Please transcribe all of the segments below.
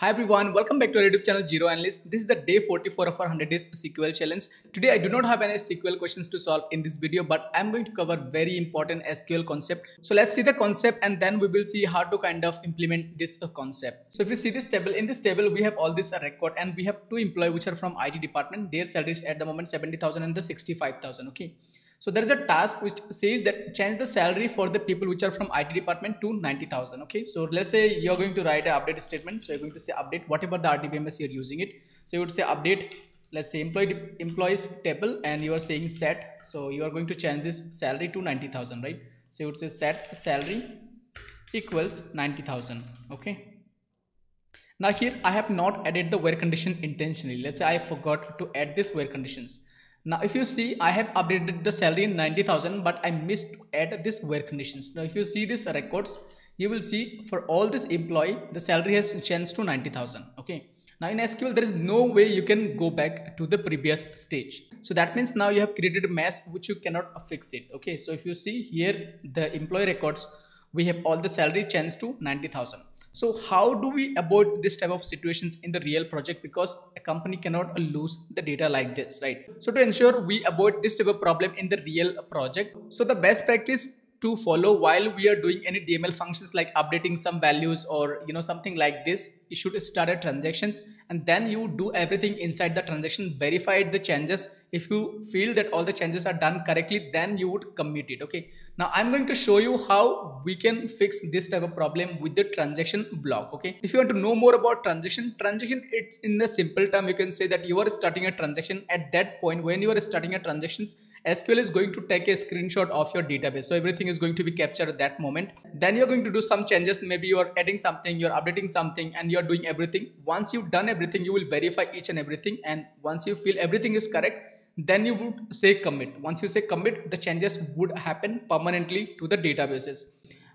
Hi everyone, welcome back to our YouTube channel Zero Analyst. This is the day 44 of our 100 days SQL challenge. Today I do not have any SQL questions to solve in this video, but I'm going to cover very important SQL concept. So let's see the concept and then we will see how to kind of implement this uh, concept. So if you see this table, in this table we have all this uh, record and we have two employees which are from IT department. Their salaries at the moment 70,000 and the 65,000. Okay. So there is a task which says that change the salary for the people which are from IT department to 90,000. Okay. So let's say you're going to write an update statement. So you're going to say update whatever the RDBMS you're using it. So you would say update, let's say employee employees table and you are saying set. So you are going to change this salary to 90,000, right? So you would say set salary equals 90,000. Okay. Now here I have not added the where condition intentionally. Let's say I forgot to add this where conditions. Now, if you see, I have updated the salary in 90,000, but I missed to add this where conditions. Now, if you see these records, you will see for all this employee, the salary has changed to 90,000. Okay. Now in SQL, there is no way you can go back to the previous stage. So that means now you have created a mess which you cannot fix it. Okay. So if you see here, the employee records, we have all the salary changed to 90,000. So how do we avoid this type of situations in the real project because a company cannot lose the data like this, right? So to ensure we avoid this type of problem in the real project, so the best practice to follow while we are doing any DML functions like updating some values or you know something like this, you should start a transactions and then you do everything inside the transaction, verify the changes. If you feel that all the changes are done correctly, then you would commit it. Okay. Now I'm going to show you how we can fix this type of problem with the transaction block. Okay. If you want to know more about transaction, transaction, it's in the simple term, you can say that you are starting a transaction at that point when you are starting a transactions, SQL is going to take a screenshot of your database. So everything is going to be captured at that moment. Then you're going to do some changes. Maybe you are adding something, you're updating something and you're doing everything. Once you've done everything, you will verify each and everything. And once you feel everything is correct, then you would say commit. Once you say commit, the changes would happen permanently to the databases.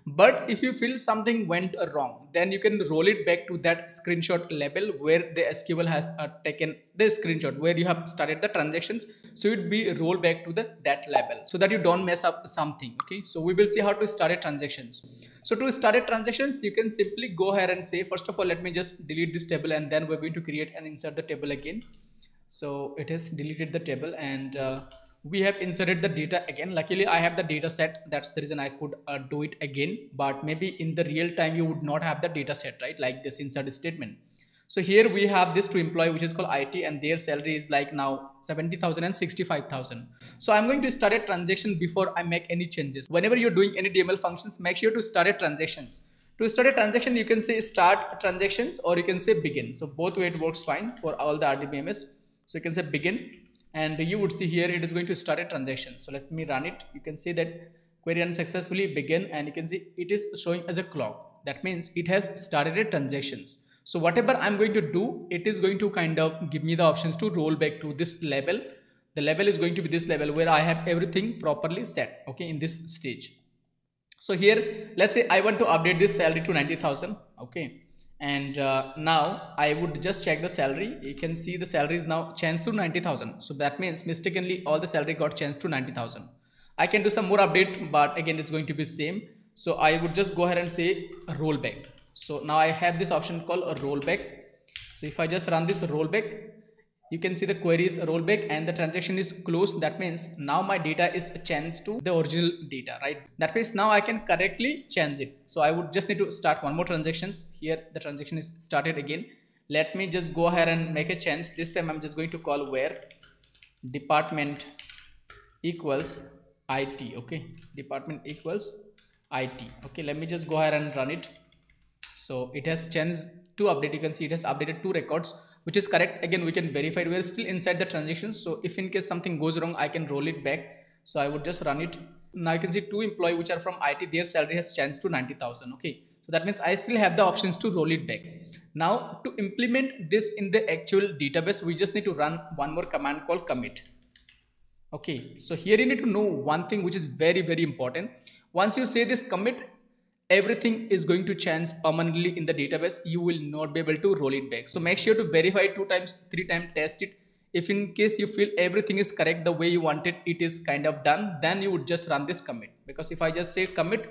But if you feel something went wrong, then you can roll it back to that screenshot level where the SQL has uh, taken the screenshot where you have started the transactions. So it be roll back to the that level so that you don't mess up something. Okay. So we will see how to start a transactions. So to start a transactions, you can simply go ahead and say, first of all, let me just delete this table and then we're going to create and insert the table again so it has deleted the table and uh, we have inserted the data again luckily i have the data set that's the reason i could uh, do it again but maybe in the real time you would not have the data set right like this insert statement so here we have this to employee which is called IT and their salary is like now 70,000 and 65,000. So I'm going to start a transaction before I make any changes. Whenever you're doing any DML functions, make sure to start a transactions. To start a transaction, you can say start transactions or you can say begin. So both way it works fine for all the RDBMS. So you can say begin and you would see here it is going to start a transaction. So let me run it. You can see that query unsuccessfully begin and you can see it is showing as a clock. That means it has started a transactions. So whatever I'm going to do, it is going to kind of give me the options to roll back to this level. The level is going to be this level where I have everything properly set, okay, in this stage. So here, let's say I want to update this salary to 90,000, okay and uh, now I would just check the salary. You can see the salary is now changed to 90,000 so that means mistakenly all the salary got changed to 90,000 I can do some more update but again it's going to be same. So I would just go ahead and say rollback. So now I have this option called a rollback. So if I just run this rollback you can see the query is rollback and the transaction is closed. That means now my data is changed to the original data right? That means now i can correctly change it. So i would just need to start one more transactions. Here the transaction is started again. Let me just go ahead and make a change. This time i'm just going to call where? Department equals it okay? Department equals it okay? Let me just go ahead and run it. So it has changed to update. You can see it has updated two records which is correct. Again we can verify we're still inside the transactions so if in case something goes wrong i can roll it back. So i would just run it. Now you can see two employee which are from it their salary has changed to 90000 okay? So that means i still have the options to roll it back. Now to implement this in the actual database we just need to run one more command called commit okay? So here you need to know one thing which is very very important. Once you say this commit everything is going to change permanently in the database. You will not be able to roll it back. So make sure to verify two times three times test it. If in case you feel everything is correct the way you want it it is kind of done then you would just run this commit. Because if i just say commit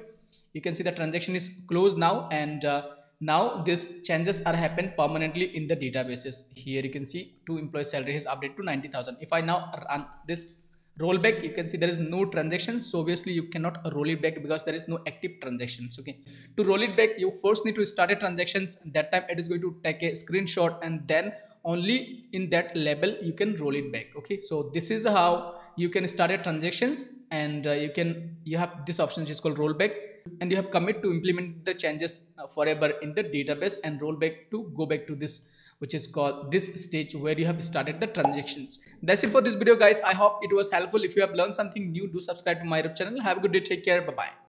you can see the transaction is closed now and uh, now these changes are happened permanently in the databases. Here you can see two employee salary is updated to 90000 if i now run this rollback you can see there is no transaction. So obviously you cannot roll it back because there is no active transactions okay? To roll it back you first need to start a transactions. That time it is going to take a screenshot and then only in that label you can roll it back okay? So this is how you can start a transactions and uh, you can you have this option which is called rollback and you have commit to implement the changes uh, forever in the database and rollback to go back to this which is called this stage where you have started the transactions. That's it for this video guys. I hope it was helpful. If you have learned something new, do subscribe to my YouTube channel. Have a good day. Take care. Bye-bye.